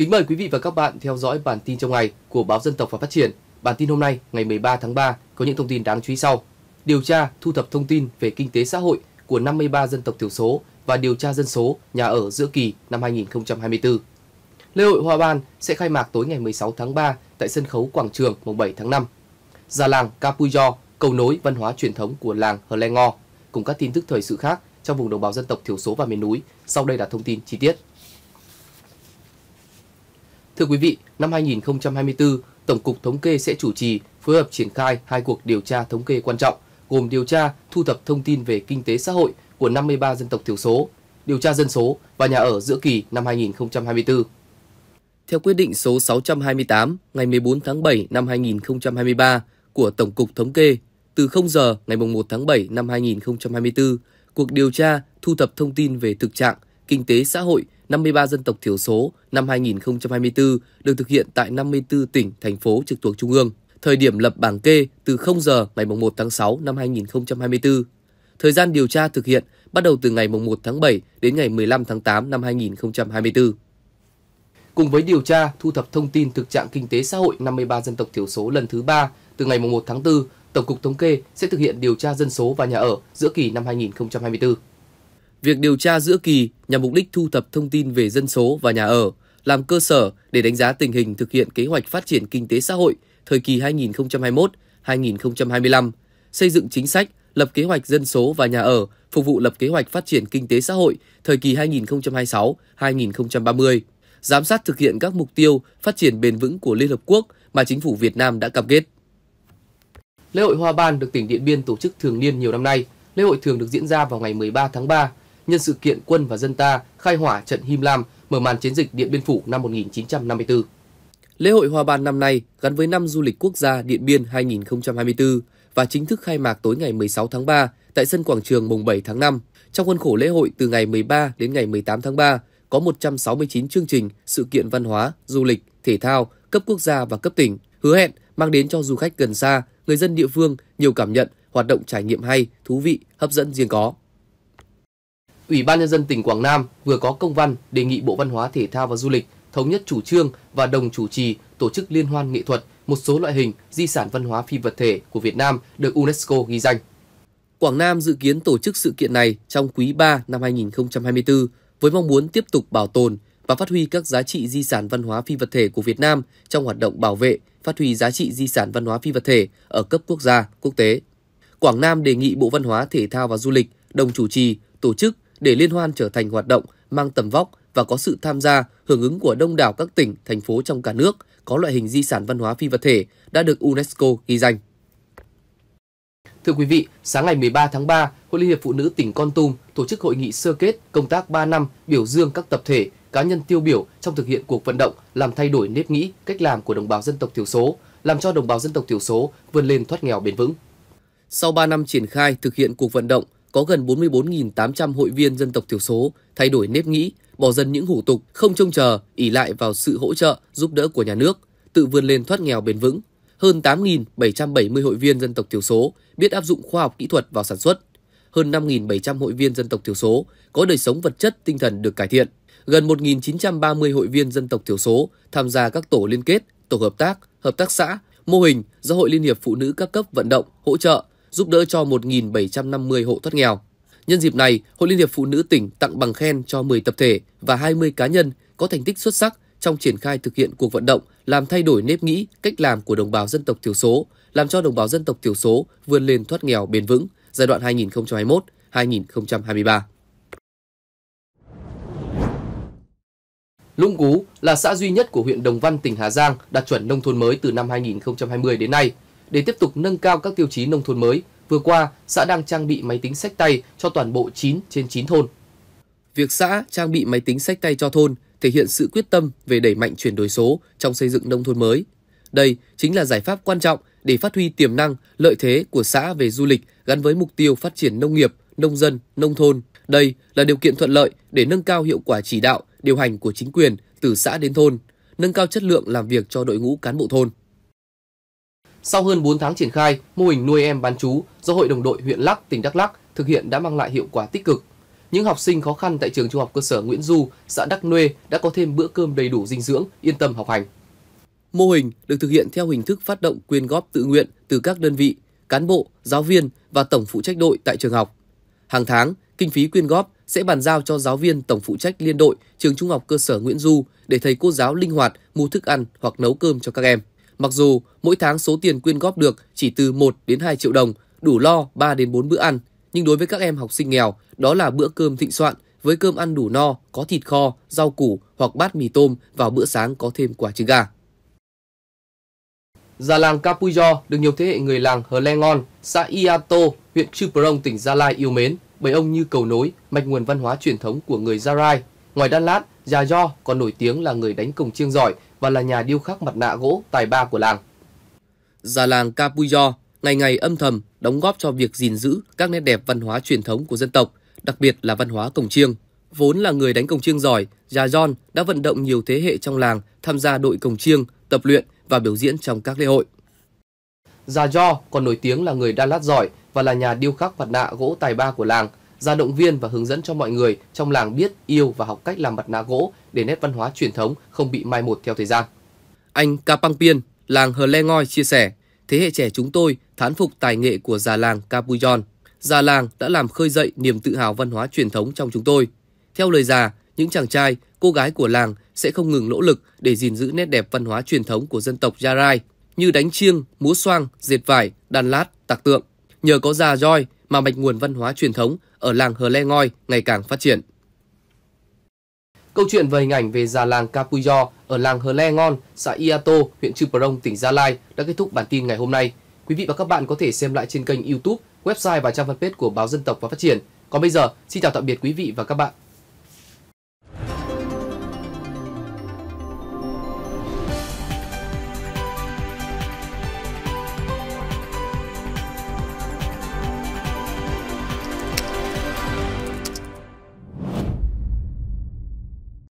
Kính mời quý vị và các bạn theo dõi bản tin trong ngày của báo Dân tộc và Phát triển. Bản tin hôm nay, ngày 13 tháng 3 có những thông tin đáng chú ý sau. Điều tra, thu thập thông tin về kinh tế xã hội của 53 dân tộc thiểu số và điều tra dân số nhà ở giữa kỳ năm 2024. Lễ hội Hoa Ban sẽ khai mạc tối ngày 16 tháng 3 tại sân khấu Quảng Trường mùng 7 tháng 5. Già làng Capuyo, cầu nối văn hóa truyền thống của làng Hờ Le Ngo, cùng các tin tức thời sự khác trong vùng đồng bào dân tộc thiểu số và miền núi. Sau đây là thông tin chi tiết. Thưa quý vị, năm 2024, Tổng cục Thống kê sẽ chủ trì phối hợp triển khai hai cuộc điều tra thống kê quan trọng, gồm điều tra thu thập thông tin về kinh tế xã hội của 53 dân tộc thiểu số, điều tra dân số và nhà ở giữa kỳ năm 2024. Theo quyết định số 628 ngày 14 tháng 7 năm 2023 của Tổng cục Thống kê, từ 0 giờ ngày 1 tháng 7 năm 2024, cuộc điều tra thu thập thông tin về thực trạng kinh tế xã hội 53 dân tộc thiểu số năm 2024 được thực hiện tại 54 tỉnh, thành phố trực thuộc Trung ương. Thời điểm lập bảng kê từ 0 giờ ngày 1 tháng 6 năm 2024. Thời gian điều tra thực hiện bắt đầu từ ngày 1 tháng 7 đến ngày 15 tháng 8 năm 2024. Cùng với điều tra, thu thập thông tin thực trạng kinh tế xã hội 53 dân tộc thiểu số lần thứ 3 từ ngày 1 tháng 4, Tổng cục Thống kê sẽ thực hiện điều tra dân số và nhà ở giữa kỳ năm 2024. Việc điều tra giữa kỳ nhằm mục đích thu thập thông tin về dân số và nhà ở, làm cơ sở để đánh giá tình hình thực hiện kế hoạch phát triển kinh tế xã hội thời kỳ 2021-2025, xây dựng chính sách, lập kế hoạch dân số và nhà ở, phục vụ lập kế hoạch phát triển kinh tế xã hội thời kỳ 2026-2030, giám sát thực hiện các mục tiêu phát triển bền vững của Liên Hợp Quốc mà chính phủ Việt Nam đã cam kết. Lễ hội Hoa Ban được tỉnh Điện Biên tổ chức thường niên nhiều năm nay. Lễ hội thường được diễn ra vào ngày 13 tháng 3 nhân sự kiện quân và dân ta khai hỏa trận Him Lam, mở màn chiến dịch Điện Biên Phủ năm 1954. Lễ hội Hoa Ban năm nay gắn với năm du lịch quốc gia Điện Biên 2024 và chính thức khai mạc tối ngày 16 tháng 3 tại sân quảng trường mùng 7 tháng 5. Trong khuôn khổ lễ hội từ ngày 13 đến ngày 18 tháng 3 có 169 chương trình, sự kiện văn hóa, du lịch, thể thao, cấp quốc gia và cấp tỉnh, hứa hẹn mang đến cho du khách gần xa, người dân địa phương nhiều cảm nhận, hoạt động trải nghiệm hay, thú vị, hấp dẫn riêng có. Ủy ban nhân dân tỉnh Quảng Nam vừa có công văn đề nghị Bộ Văn hóa Thể thao và Du lịch thống nhất chủ trương và đồng chủ trì tổ chức liên hoan nghệ thuật một số loại hình di sản văn hóa phi vật thể của Việt Nam được UNESCO ghi danh. Quảng Nam dự kiến tổ chức sự kiện này trong quý 3 năm 2024 với mong muốn tiếp tục bảo tồn và phát huy các giá trị di sản văn hóa phi vật thể của Việt Nam trong hoạt động bảo vệ, phát huy giá trị di sản văn hóa phi vật thể ở cấp quốc gia, quốc tế. Quảng Nam đề nghị Bộ Văn hóa, Thể thao và Du lịch đồng chủ trì, tổ chức để liên hoan trở thành hoạt động mang tầm vóc và có sự tham gia, hưởng ứng của đông đảo các tỉnh, thành phố trong cả nước có loại hình di sản văn hóa phi vật thể đã được UNESCO ghi danh. Thưa quý vị, sáng ngày 13 tháng 3, Hội Liên hiệp Phụ nữ tỉnh Con Tum tổ chức hội nghị sơ kết công tác 3 năm biểu dương các tập thể, cá nhân tiêu biểu trong thực hiện cuộc vận động làm thay đổi nếp nghĩ, cách làm của đồng bào dân tộc thiểu số, làm cho đồng bào dân tộc thiểu số vươn lên thoát nghèo bền vững. Sau 3 năm triển khai thực hiện cuộc vận động, có gần 44.800 hội viên dân tộc thiểu số thay đổi nếp nghĩ, bỏ dần những hủ tục, không trông chờ, ỉ lại vào sự hỗ trợ, giúp đỡ của nhà nước, tự vươn lên thoát nghèo bền vững. Hơn 8.770 hội viên dân tộc thiểu số biết áp dụng khoa học kỹ thuật vào sản xuất. Hơn 5.700 hội viên dân tộc thiểu số có đời sống vật chất tinh thần được cải thiện. Gần 1.930 hội viên dân tộc thiểu số tham gia các tổ liên kết, tổ hợp tác, hợp tác xã, mô hình do Hội Liên hiệp Phụ nữ các cấp vận động, hỗ trợ giúp đỡ cho 1.750 hộ thoát nghèo. Nhân dịp này, Hội Liên hiệp Phụ nữ tỉnh tặng bằng khen cho 10 tập thể và 20 cá nhân có thành tích xuất sắc trong triển khai thực hiện cuộc vận động làm thay đổi nếp nghĩ, cách làm của đồng bào dân tộc thiểu số, làm cho đồng bào dân tộc thiểu số vươn lên thoát nghèo bền vững giai đoạn 2021-2023. Lũng Cú là xã duy nhất của huyện Đồng Văn, tỉnh Hà Giang đạt chuẩn nông thôn mới từ năm 2020 đến nay – để tiếp tục nâng cao các tiêu chí nông thôn mới, vừa qua, xã đang trang bị máy tính sách tay cho toàn bộ 9 trên 9 thôn. Việc xã trang bị máy tính sách tay cho thôn thể hiện sự quyết tâm về đẩy mạnh chuyển đổi số trong xây dựng nông thôn mới. Đây chính là giải pháp quan trọng để phát huy tiềm năng, lợi thế của xã về du lịch gắn với mục tiêu phát triển nông nghiệp, nông dân, nông thôn. Đây là điều kiện thuận lợi để nâng cao hiệu quả chỉ đạo, điều hành của chính quyền từ xã đến thôn, nâng cao chất lượng làm việc cho đội ngũ cán bộ thôn. Sau hơn 4 tháng triển khai, mô hình nuôi em bán chú do Hội đồng đội huyện Lắc, tỉnh Đắk Lắk thực hiện đã mang lại hiệu quả tích cực. những học sinh khó khăn tại trường trung học cơ sở Nguyễn Du, xã Đắk Nuê đã có thêm bữa cơm đầy đủ dinh dưỡng, yên tâm học hành. Mô hình được thực hiện theo hình thức phát động quyên góp tự nguyện từ các đơn vị, cán bộ, giáo viên và tổng phụ trách đội tại trường học. Hàng tháng, kinh phí quyên góp sẽ bàn giao cho giáo viên tổng phụ trách liên đội trường trung học cơ sở Nguyễn Du để thầy cô giáo linh hoạt mua thức ăn hoặc nấu cơm cho các em. Mặc dù mỗi tháng số tiền quyên góp được chỉ từ 1 đến 2 triệu đồng, đủ lo 3 đến 4 bữa ăn, nhưng đối với các em học sinh nghèo, đó là bữa cơm thịnh soạn với cơm ăn đủ no, có thịt kho, rau củ hoặc bát mì tôm vào bữa sáng có thêm quả trứng gà. Già làng Capuyo được nhiều thế hệ người làng Hờ Le Ngon, xã Iato, huyện Chư Prong, tỉnh Gia Lai yêu mến bởi ông như cầu nối, mạch nguồn văn hóa truyền thống của người Gia Rai. Ngoài Đan Lát, Già Do còn nổi tiếng là người đánh cồng chiêng giỏi và là nhà điêu khắc mặt nạ gỗ tài ba của làng. Già làng Capuyo ngày ngày âm thầm đóng góp cho việc gìn giữ các nét đẹp văn hóa truyền thống của dân tộc, đặc biệt là văn hóa cồng chiêng. Vốn là người đánh cồng chiêng giỏi, Già John đã vận động nhiều thế hệ trong làng tham gia đội cồng chiêng, tập luyện và biểu diễn trong các lễ hội. Già Jo còn nổi tiếng là người đa lát giỏi và là nhà điêu khắc mặt nạ gỗ tài ba của làng, ra động viên và hướng dẫn cho mọi người trong làng biết, yêu và học cách làm mặt nạ gỗ để nét văn hóa truyền thống không bị mai một theo thời gian. Anh Kapangpien, làng Hờ Le Ngoi chia sẻ, thế hệ trẻ chúng tôi thán phục tài nghệ của già làng Kapuyon. Già làng đã làm khơi dậy niềm tự hào văn hóa truyền thống trong chúng tôi. Theo lời già, những chàng trai, cô gái của làng sẽ không ngừng nỗ lực để gìn giữ nét đẹp văn hóa truyền thống của dân tộc Yarai như đánh chiêng, múa xoang, dệt vải, đàn lát, tạc tượng. Nhờ có già roi mà mạch nguồn văn hóa truyền thống ở làng Hờ Le Ngoi ngày càng phát triển. Câu chuyện về hình ảnh về già làng Capuyo ở làng Hờ Le Ngon, xã Iato, huyện Chư Prong, tỉnh Gia Lai đã kết thúc bản tin ngày hôm nay. Quý vị và các bạn có thể xem lại trên kênh YouTube, website và trang fanpage của Báo Dân tộc và Phát triển. Còn bây giờ, xin chào tạm biệt quý vị và các bạn.